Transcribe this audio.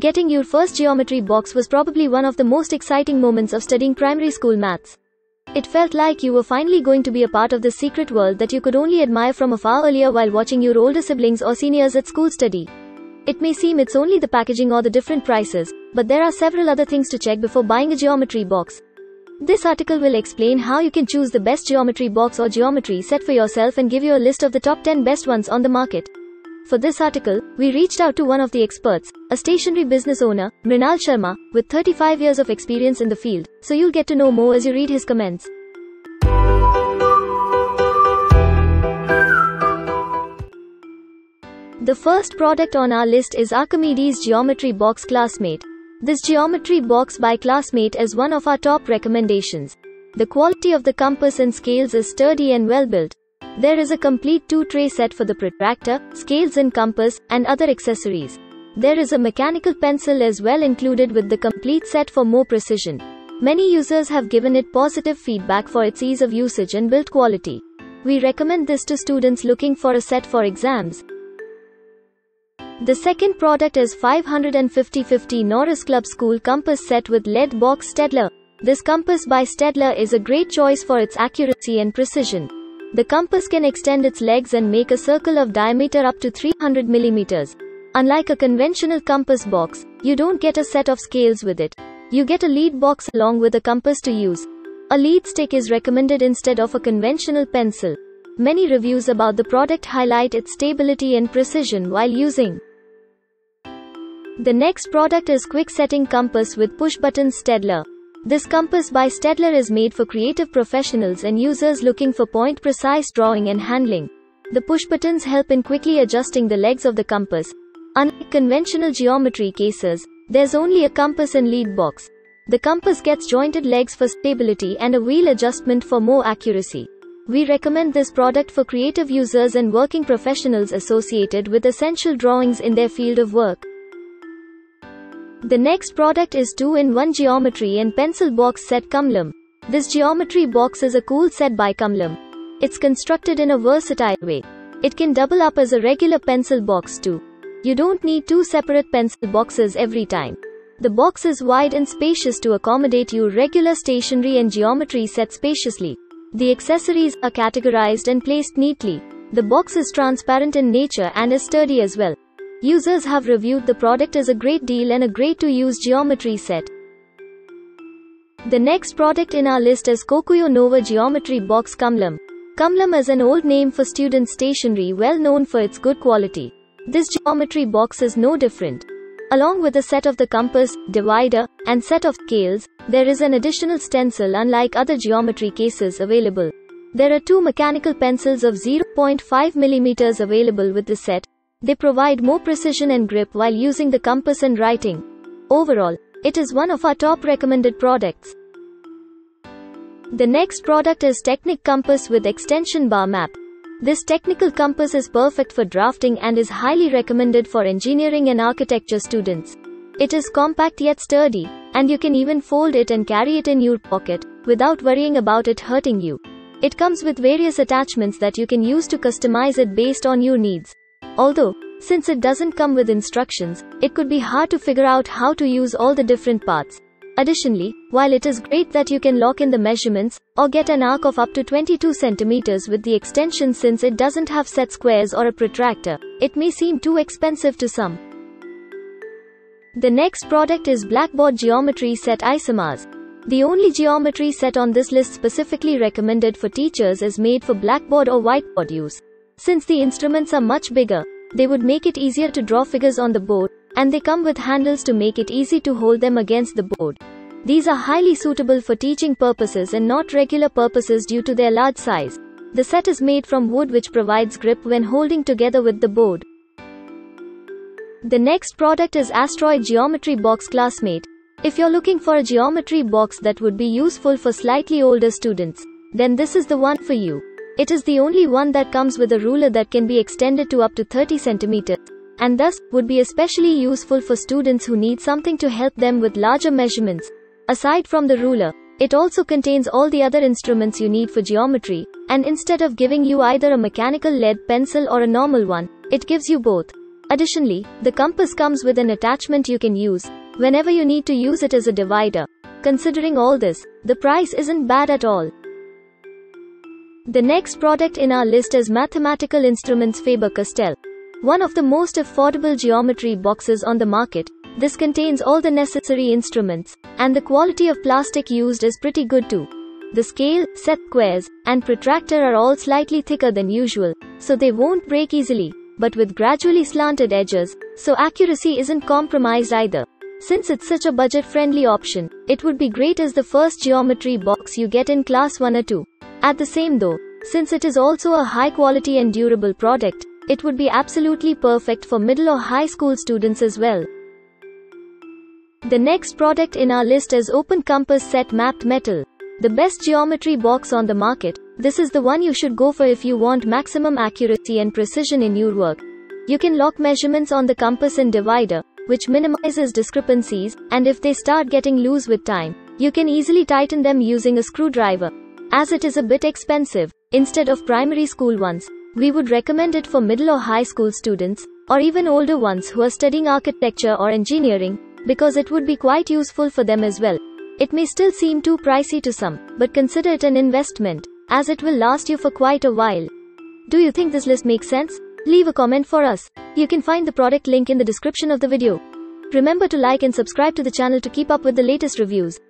Getting your first geometry box was probably one of the most exciting moments of studying primary school maths. It felt like you were finally going to be a part of this secret world that you could only admire from afar earlier while watching your older siblings or seniors at school study. It may seem it's only the packaging or the different prices, but there are several other things to check before buying a geometry box. This article will explain how you can choose the best geometry box or geometry set for yourself and give you a list of the top 10 best ones on the market. For this article, we reached out to one of the experts, a stationery business owner, Mrinal Sharma, with 35 years of experience in the field, so you'll get to know more as you read his comments. The first product on our list is Archimedes Geometry Box Classmate. This geometry box by Classmate is one of our top recommendations. The quality of the compass and scales is sturdy and well built. There is a complete two-tray set for the protractor, scales and compass, and other accessories. There is a mechanical pencil as well included with the complete set for more precision. Many users have given it positive feedback for its ease of usage and build quality. We recommend this to students looking for a set for exams. The second product is 550-50 Noris Club School Compass Set with Lead Box Staedtler. This compass by Staedtler is a great choice for its accuracy and precision. The compass can extend its legs and make a circle of diameter up to 300 mm. Unlike a conventional compass box, you don't get a set of scales with it. You get a lead box along with a compass to use. A lead stick is recommended instead of a conventional pencil. Many reviews about the product highlight its stability and precision while using. The next product is Quick Setting Compass with Push Button Staedtler. This compass by Staedtler is made for creative professionals and users looking for point precise drawing and handling. The push buttons help in quickly adjusting the legs of the compass. Unlike conventional geometry cases, there's only a compass and lead box. The compass gets jointed legs for stability and a wheel adjustment for more accuracy. We recommend this product for creative users and working professionals associated with essential drawings in their field of work. The next product is 2-in-1 Geometry and Pencil Box Set Camlin. This geometry box is a cool set by Camlin. It's constructed in a versatile way. It can double up as a regular pencil box too. You don't need two separate pencil boxes every time. The box is wide and spacious to accommodate your regular stationery and geometry set spaciously. The accessories are categorized and placed neatly. The box is transparent in nature and is sturdy as well. Users have reviewed the product as a great deal and a great to use geometry set. The next product in our list is Kokuyo Nova Geometry Box Camlin. Camlin is an old name for student stationery well known for its good quality. This geometry box is no different. Along with a set of the compass, divider, and set of scales, there is an additional stencil unlike other geometry cases available. There are two mechanical pencils of 0.5 mm available with the set, they provide more precision and grip while using the compass and writing. Overall, it is one of our top recommended products. The next product is Technic Compass with Extension Bar Maped. This technical compass is perfect for drafting and is highly recommended for engineering and architecture students. It is compact yet sturdy, and you can even fold it and carry it in your pocket without worrying about it hurting you. It comes with various attachments that you can use to customize it based on your needs. Although, since it doesn't come with instructions, it could be hard to figure out how to use all the different parts. Additionally, while it is great that you can lock in the measurements, or get an arc of up to 22 centimeters with the extension since it doesn't have set squares or a protractor, it may seem too expensive to some. The next product is Blackboard Geometry Set Isomars. The only geometry set on this list specifically recommended for teachers is made for blackboard or whiteboard use. Since the instruments are much bigger, they would make it easier to draw figures on the board, and they come with handles to make it easy to hold them against the board. These are highly suitable for teaching purposes and not regular purposes due to their large size. The set is made from wood which provides grip when holding together with the board. The next product is Asteroid Geometry Box Classmate. If you're looking for a geometry box that would be useful for slightly older students, then this is the one for you. It is the only one that comes with a ruler that can be extended to up to 30 centimeters, and thus, would be especially useful for students who need something to help them with larger measurements. Aside from the ruler, it also contains all the other instruments you need for geometry, and instead of giving you either a mechanical lead pencil or a normal one, it gives you both. Additionally, the compass comes with an attachment you can use whenever you need to use it as a divider. Considering all this, the price isn't bad at all. The next product in our list is Mathematical Instruments Faber-Castell. One of the most affordable geometry boxes on the market, this contains all the necessary instruments, and the quality of plastic used is pretty good too. The scale, set squares, and protractor are all slightly thicker than usual, so they won't break easily, but with gradually slanted edges, so accuracy isn't compromised either. Since it's such a budget-friendly option, it would be great as the first geometry box you get in class 1 or 2. At the same though, since it is also a high quality and durable product, it would be absolutely perfect for middle or high school students as well. The next product in our list is Open Compass Set Maped Metal. The best geometry box on the market, this is the one you should go for if you want maximum accuracy and precision in your work. You can lock measurements on the compass and divider, which minimizes discrepancies, and if they start getting loose with time, you can easily tighten them using a screwdriver. As it is a bit expensive, instead of primary school ones, we would recommend it for middle or high school students, or even older ones who are studying architecture or engineering, because it would be quite useful for them as well. It may still seem too pricey to some, but consider it an investment, as it will last you for quite a while. Do you think this list makes sense? Leave a comment for us. You can find the product link in the description of the video. Remember to like and subscribe to the channel to keep up with the latest reviews.